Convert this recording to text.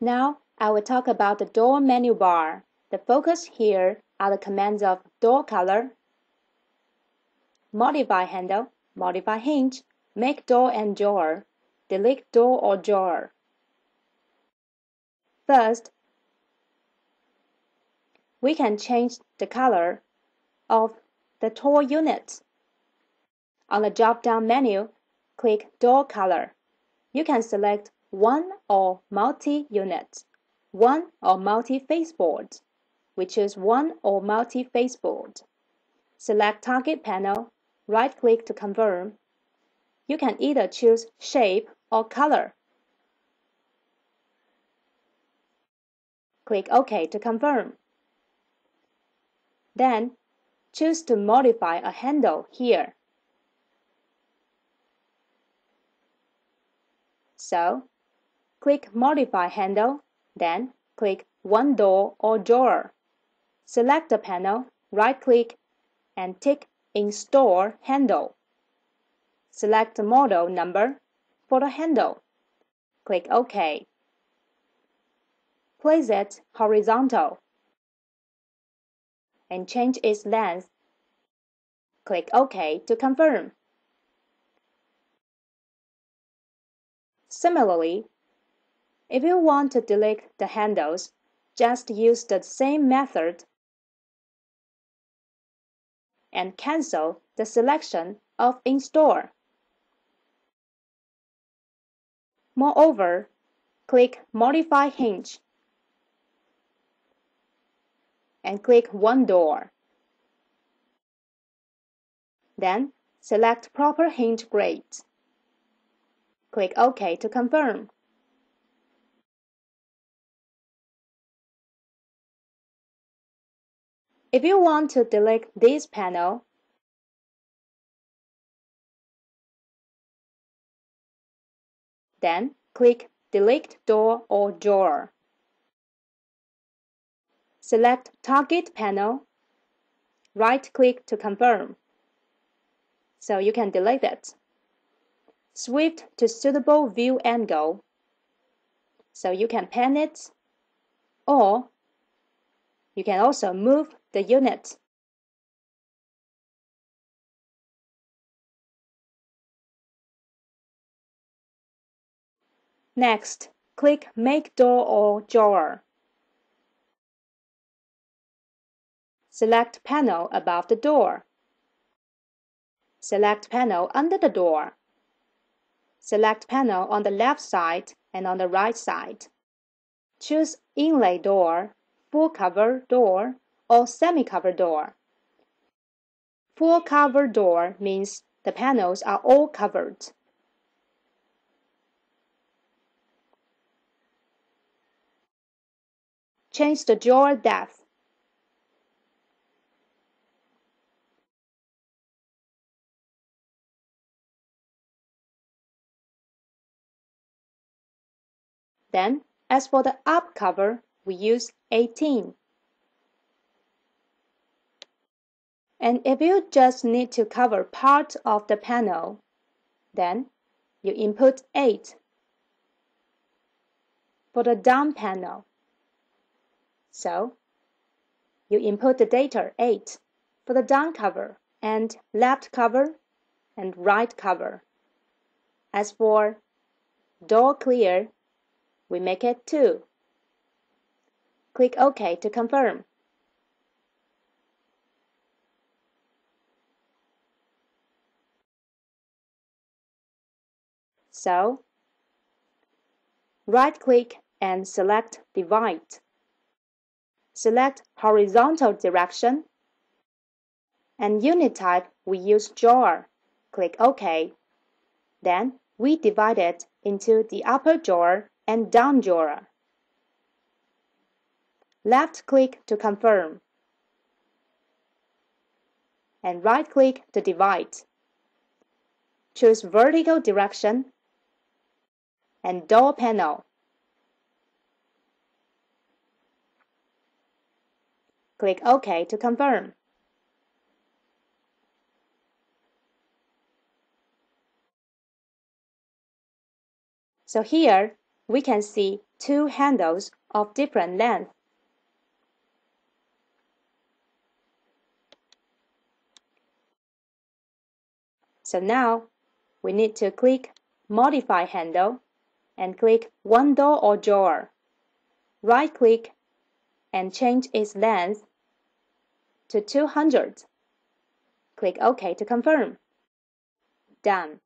Now I will talk about the door menu bar. The focus here are the commands of door color, modify handle, modify hinge, make door and drawer, delete door or drawer. First, we can change the color of the door unit. On the drop-down menu, click Door Color. You can select one or multi-unit, one or multi-faceboard. We choose one or multi-faceboard. Select Target Panel, right-click to confirm. You can either choose Shape or Color. Click OK to confirm. Then, choose to modify a handle here. So, click Modify Handle, then click One Door or Drawer. Select the panel, right-click, and tick Install Handle. Select the model number for the handle. Click OK. Place it horizontal and change its length. Click OK to confirm. Similarly, if you want to delete the handles, just use the same method and cancel the selection of Install. Moreover, click Modify Hinge and click One Door. Then select Proper Hinge Grade. Click OK to confirm. If you want to delete this panel, then click Delete Door or Drawer. Select Target Panel, right-click to confirm. So you can delete it. Swift to suitable view angle. So you can pan it or you can also move the unit. Next, click Make Door or Drawer. Select panel above the door. Select panel under the door. Select panel on the left side and on the right side. Choose inlay door, full cover door, or semi-cover door. Full cover door means the panels are all covered. Change the drawer depth. Then, as for the up cover, we use 18. And if you just need to cover part of the panel, then you input 8 for the down panel. So, you input the data 8 for the down cover and left cover and right cover. As for door clear, we make it 2. Click OK to confirm. So, right-click and select Divide. Select horizontal direction. And unit type, we use drawer. Click OK. Then, we divide it into the upper drawer and down drawer. Left-click to confirm. And right-click to divide. Choose vertical direction and door panel. Click OK to confirm. So here we can see two handles of different length. So now we need to click Modify Handle and click One Door or Drawer. Right click and change its length to 200. Click OK to confirm. Done.